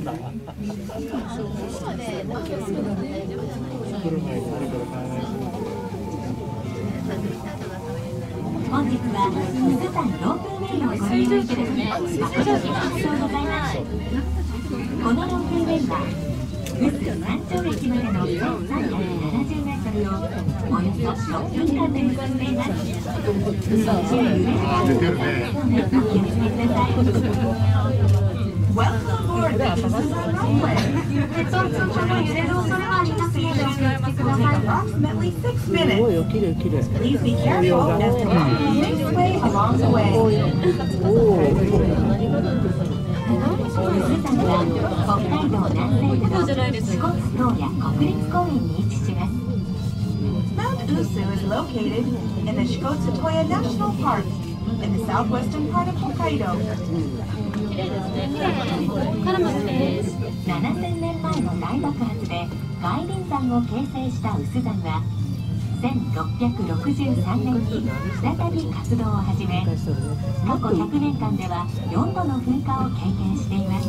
本日は伊豆山ロープウェイをご利用いただき誠にありがとうございますこのロープウェイは宇都山頂駅までの1370メートルをおよそ6分間で結んでいます途中揺れるが出てるねお気をつけください Welcome aboard the It's approximately six minutes. Please be careful. The way along the way. Mount Usu is located in the Shikotsu-Toya National Park in the southwestern part of Hokkaido. 7000年前の大爆発で外輪山を形成した臼山は1663年に再び活動を始め過去100年間では4度の噴火を経験しています。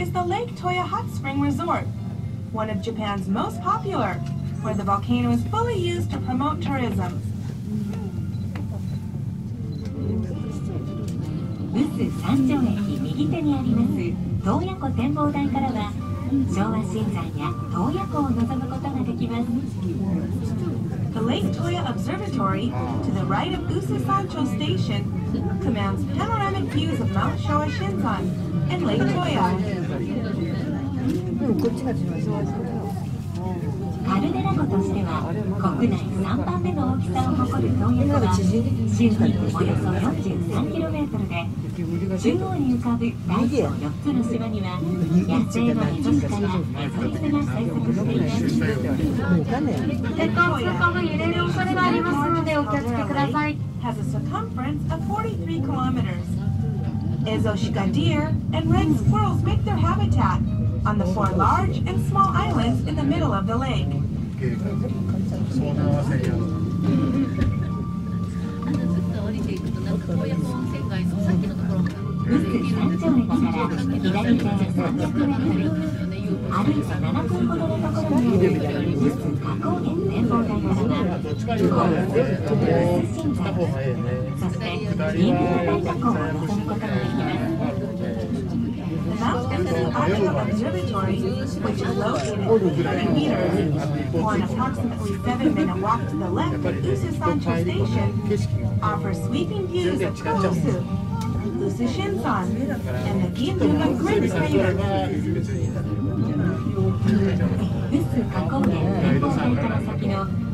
is the Lake Toya Hot Spring Resort, one of Japan's most popular, where the volcano is fully used to promote tourism. 宇須山頂駅右手にあります洞爺湖展望台からは 昭和新山や洞爺湖を望むことができます The Lake Toya Observatory, to the right of Usu Sancho Station, commands panoramic views of Mount Showa Shinzan and Lake Toya. カルデラ湖としては国内3番目の大きさを誇る洞爺湖は周囲およそ 43km で中央に浮かぶ大小4つの島には野生のエゾシカやエゾリスが生息しています。鉄道通過が揺れる恐れがありますのでお気をつけください has a circumference of 43 kilometers. Ezoshika deer and red squirrels make their habitat. on the four large and small islands in the middle of the lake. そうなわせんやろ降りていくとなんか洞爺湖温泉街のさっきのところウス山頂駅から左手300メートル、歩いて7分ほどのところにあるウス花高原展望台からは、どっちかいうとコース、ウス新した方山、がええねそして新潟大河港を望むことができます。 the observatory, which is located 30 meters, or an approximately seven-minute walk to the left of Usu Sancho Station, offers sweeping views of Ko-Usu, Usu Shinsan, and the Ginnuma Great River.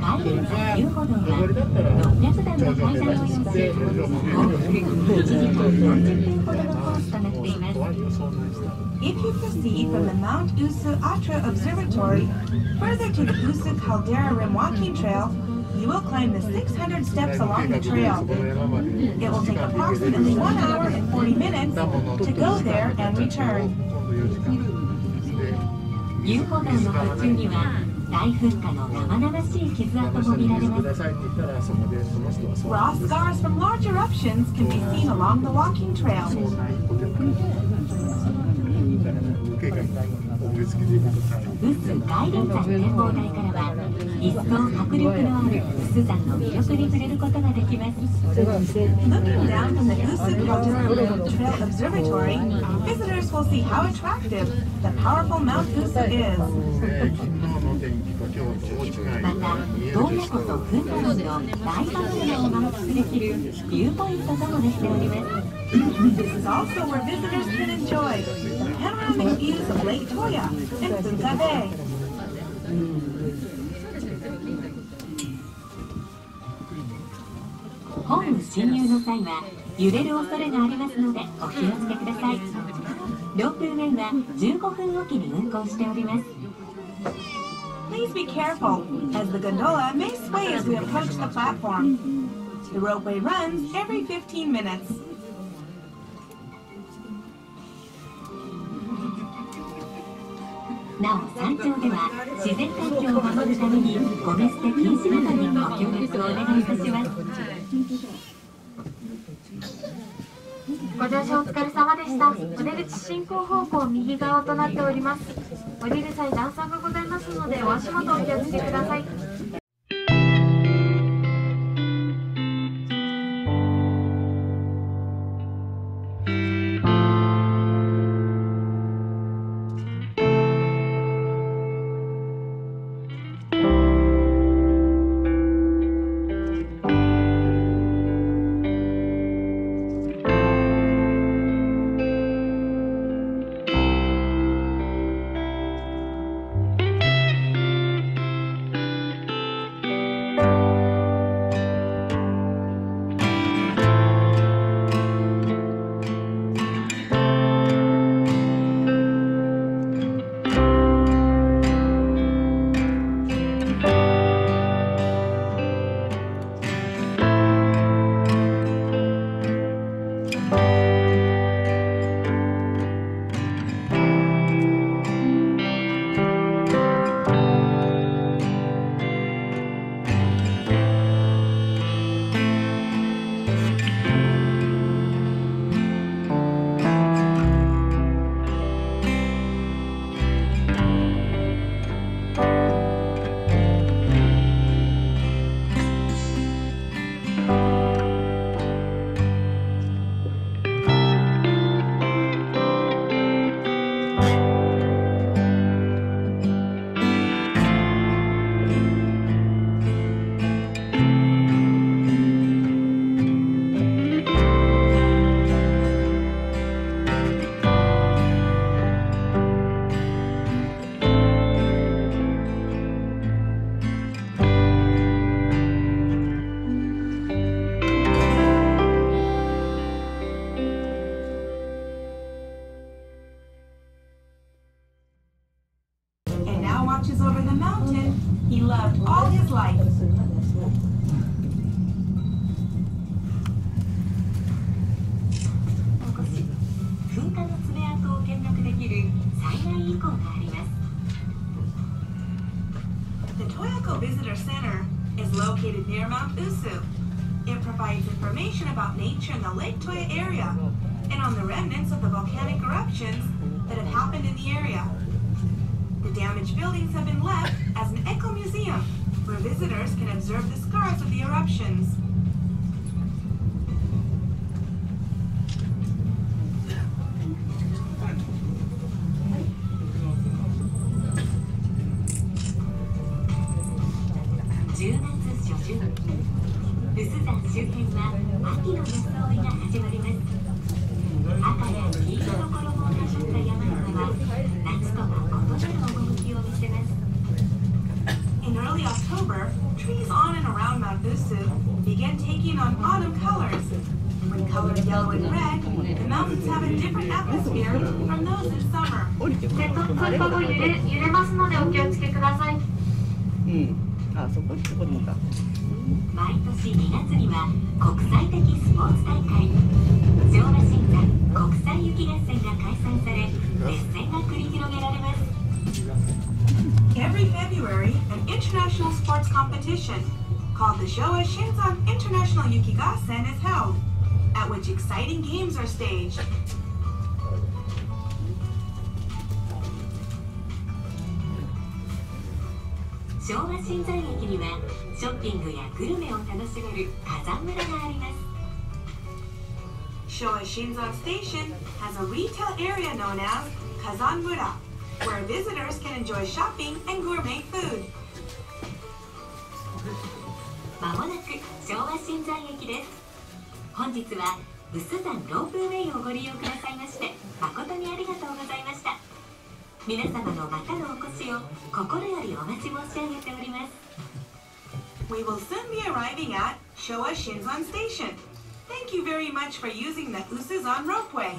外輪遊歩道は600段の階段を有する往復1時間40分ほどのコースとなっています。If you proceed from the Mount Usu Atra Observatory further to the Usu Caldera Rim Walking Trail, you will climb the 600 steps along the trail. It will take approximately 1 hour and 40 minutes to go there and return. 遊歩道の途中には大噴火の生々しい傷跡も見られますくださいって言ったらそこでその人はそう Raw scars from large eruptions can be seen along the walking trail. そうないことやから受けが覚えつけていくと大変ウス外輪山展望台からは一層迫力のあるウス山の魅力に触れることができます Looking down from the Usu Coast Trail Observatory, visitors will see how attractive the powerful Mount Usu is. また、洞爺湖と噴火山の大パノラマを満喫できるビューポイントともなっております。This is also where visitors can enjoy panoramic views of Lake Toya and Funka Bay. ホーム侵入の際は揺れる恐れがありますのでお気をつけください。ロープウェイは15分おきに運行しております。Please be careful as the gondola may sway as we approach the platform. The ropeway runs every 15 minutes. なお山頂では自然環境を守るためにゴミ捨て禁止などにご協力をお願いいたしますご乗車お疲れ様でした。お出口進行方向右側となっております。降りる際段差がございますのでお足元お気をつけください。The Toyako Visitor Center is located near Mount Usu. It provides information about nature in the Lake Toya area and on the remnants of the volcanic eruptions that have happened in the area. The damaged buildings have been left as an eco museum where visitors can observe the scars of the eruptions. In early October, trees on and around Mount Usu begin taking on autumn colors. When colored yellow and red, the mountains have a different atmosphere from those in summer. 揺れますのでお気をつけください。うん。あ、そこ、そこにいた。毎年2月には国際的スポーツ大会昭和新山国際雪合戦が開催され熱戦が繰り広げられます Every February, an international sports competition called the Showa Shinzan International Yukigassen is held, at which exciting games are staged. 昭和新山駅にはショッピングやグルメを楽しめる火山村があります。まもなく昭和新山駅です。本日は薄山ロープウェイをご利用くださいまして誠にありがとうございました。皆様のまたのお越しを心よりお待ち申し上げております We will soon be arriving at Showa Shinzan Station. Thank you very much for using the Usuzan Ropeway.